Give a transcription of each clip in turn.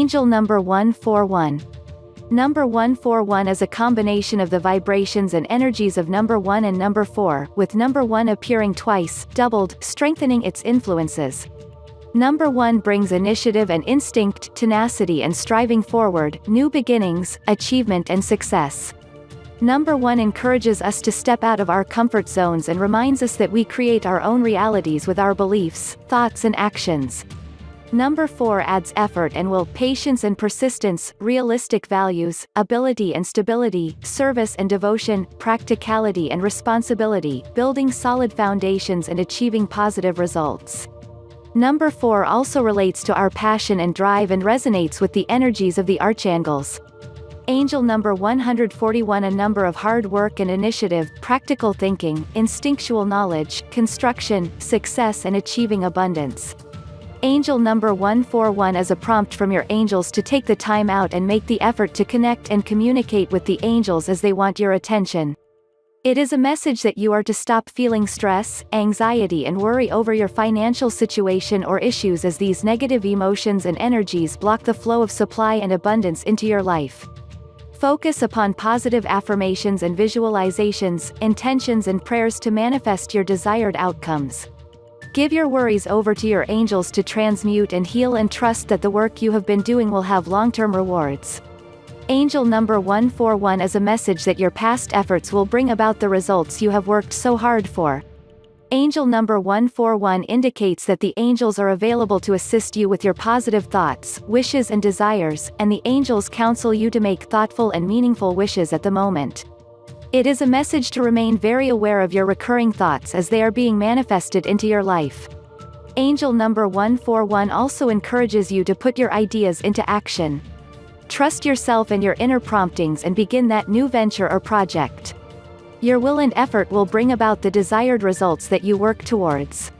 Angel number 141. Number 141 is a combination of the vibrations and energies of number 1 and number 4, with number 1 appearing twice, doubled, strengthening its influences. Number 1 brings initiative and instinct, tenacity and striving forward, new beginnings, achievement and success. Number 1 encourages us to step out of our comfort zones and reminds us that we create our own realities with our beliefs, thoughts and actions. Number 4 adds effort and will, patience and persistence, realistic values, ability and stability, service and devotion, practicality and responsibility, building solid foundations and achieving positive results. Number 4 also relates to our passion and drive and resonates with the energies of the archangels. Angel number 141 a number of hard work and initiative, practical thinking, instinctual knowledge, construction, success and achieving abundance. Angel number 141 is a prompt from your angels to take the time out and make the effort to connect and communicate with the angels as they want your attention. It is a message that you are to stop feeling stress, anxiety and worry over your financial situation or issues as these negative emotions and energies block the flow of supply and abundance into your life. Focus upon positive affirmations and visualizations, intentions and prayers to manifest your desired outcomes. Give your worries over to your angels to transmute and heal and trust that the work you have been doing will have long-term rewards. Angel number 141 is a message that your past efforts will bring about the results you have worked so hard for. Angel number 141 indicates that the angels are available to assist you with your positive thoughts, wishes and desires, and the angels counsel you to make thoughtful and meaningful wishes at the moment. It is a message to remain very aware of your recurring thoughts as they are being manifested into your life. Angel number 141 also encourages you to put your ideas into action. Trust yourself and your inner promptings and begin that new venture or project. Your will and effort will bring about the desired results that you work towards.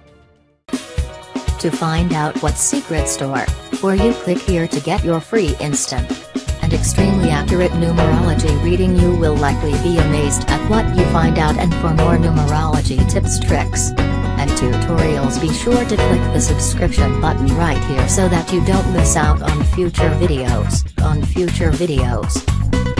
To find out what secret store, or you click here to get your free instant and extremely accurate numerology reading you will likely be amazed at what you find out and for more numerology tips tricks and tutorials be sure to click the subscription button right here so that you don't miss out on future videos, on future videos.